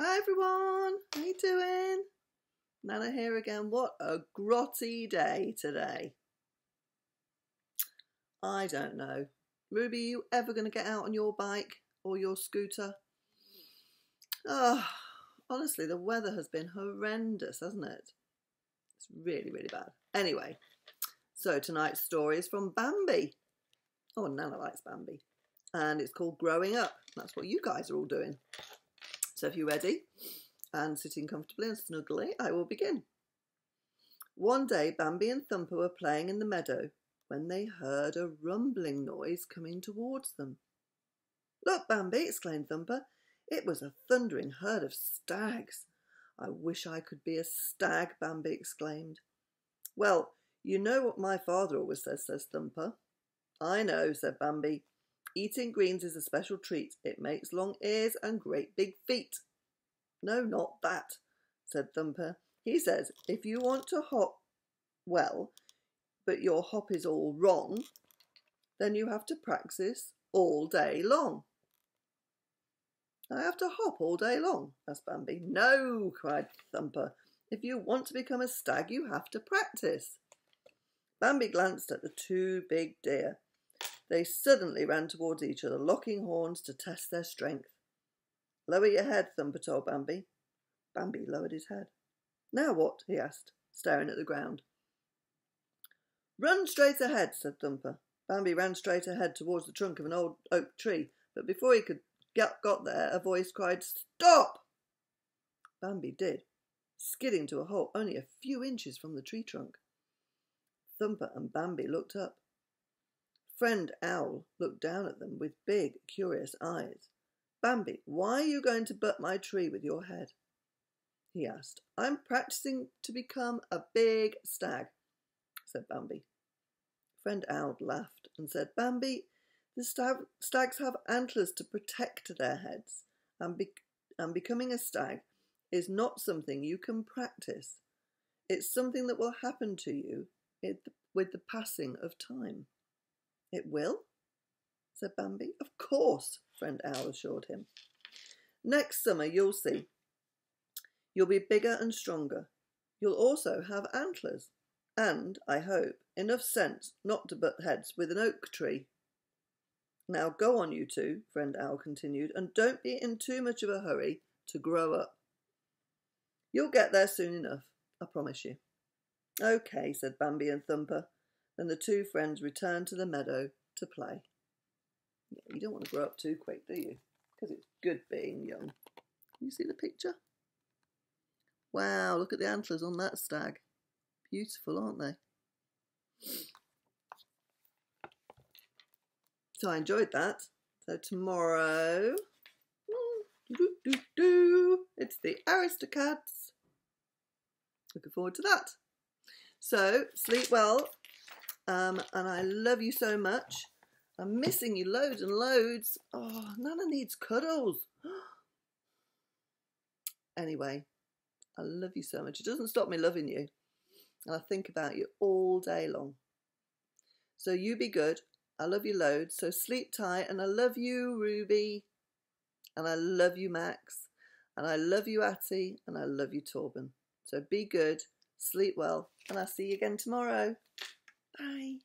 Hi everyone, how you doing? Nana here again. What a grotty day today. I don't know. Ruby, you ever going to get out on your bike or your scooter? Oh, honestly, the weather has been horrendous, hasn't it? It's really, really bad. Anyway, so tonight's story is from Bambi. Oh, Nana likes Bambi. And it's called Growing Up. That's what you guys are all doing. So if you're ready and sitting comfortably and snugly, I will begin. One day, Bambi and Thumper were playing in the meadow when they heard a rumbling noise coming towards them. Look, Bambi, exclaimed Thumper. It was a thundering herd of stags. I wish I could be a stag, Bambi exclaimed. Well, you know what my father always says, says Thumper. I know, said Bambi. Eating greens is a special treat. It makes long ears and great big feet. No, not that, said Thumper. He says, if you want to hop well, but your hop is all wrong, then you have to practice all day long. I have to hop all day long, asked Bambi. No, cried Thumper. If you want to become a stag, you have to practice. Bambi glanced at the two big deer. They suddenly ran towards each other, locking horns to test their strength. Lower your head, Thumper told Bambi. Bambi lowered his head. Now what? he asked, staring at the ground. Run straight ahead, said Thumper. Bambi ran straight ahead towards the trunk of an old oak tree, but before he could get got there, a voice cried, Stop! Bambi did, skidding to a halt only a few inches from the tree trunk. Thumper and Bambi looked up. Friend Owl looked down at them with big, curious eyes. Bambi, why are you going to butt my tree with your head? he asked. I'm practicing to become a big stag, said Bambi. Friend Owl laughed and said, Bambi, the stag, stags have antlers to protect their heads, and, be, and becoming a stag is not something you can practice. It's something that will happen to you with the passing of time. It will? said Bambi. Of course, friend Owl assured him. Next summer you'll see. You'll be bigger and stronger. You'll also have antlers, and, I hope, enough sense not to butt heads with an oak tree. Now go on, you two, friend Owl continued, and don't be in too much of a hurry to grow up. You'll get there soon enough, I promise you. Okay, said Bambi and Thumper. Then the two friends returned to the meadow to play. You don't want to grow up too quick, do you? Because it's good being young. You see the picture? Wow, look at the antlers on that stag. Beautiful, aren't they? So I enjoyed that. So tomorrow, it's the Aristocats. Looking forward to that. So sleep well, um, and I love you so much. I'm missing you loads and loads. Oh, Nana needs cuddles. anyway, I love you so much. It doesn't stop me loving you. And I think about you all day long. So you be good. I love you loads. So sleep tight. And I love you, Ruby. And I love you, Max. And I love you, Atty. And I love you, Torben. So be good, sleep well, and I'll see you again tomorrow. Bye.